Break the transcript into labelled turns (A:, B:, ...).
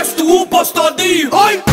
A: bist du Oberster D. Hey!